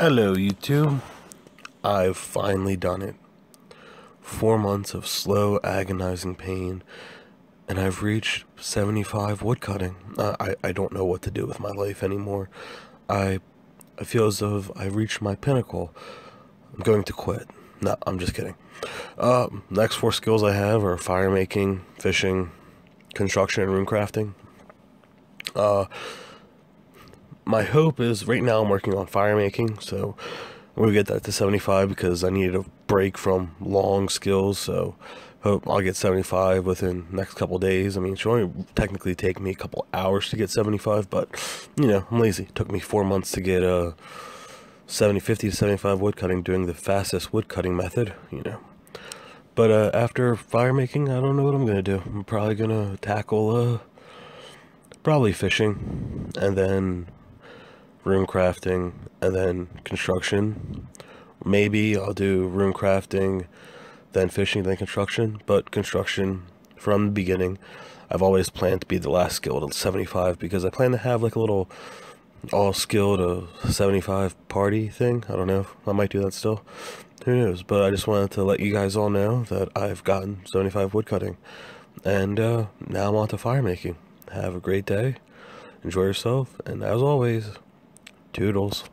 Hello, YouTube. I've finally done it. Four months of slow, agonizing pain, and I've reached 75 woodcutting. Uh, I, I don't know what to do with my life anymore. I, I feel as though I've reached my pinnacle. I'm going to quit. No, I'm just kidding. Uh, next four skills I have are fire making, fishing, construction, and rune crafting. Uh, my hope is right now I'm working on fire making, so gonna get that to 75 because I needed a break from long skills. So hope I'll get 75 within next couple days. I mean, it should only technically take me a couple hours to get 75, but you know I'm lazy. It took me four months to get uh 70, 50 to 75 wood cutting, doing the fastest wood cutting method. You know. But uh, after fire making, I don't know what I'm gonna do. I'm probably gonna tackle uh, probably fishing, and then rune crafting, and then construction. Maybe I'll do rune crafting, then fishing, then construction. But construction from the beginning, I've always planned to be the last skill to 75 because I plan to have like a little all skill to 75 party thing. I don't know. I might do that still. Who knows? But I just wanted to let you guys all know that I've gotten 75 woodcutting. And uh, now I'm on to fire making. Have a great day. Enjoy yourself. And as always, Toodles.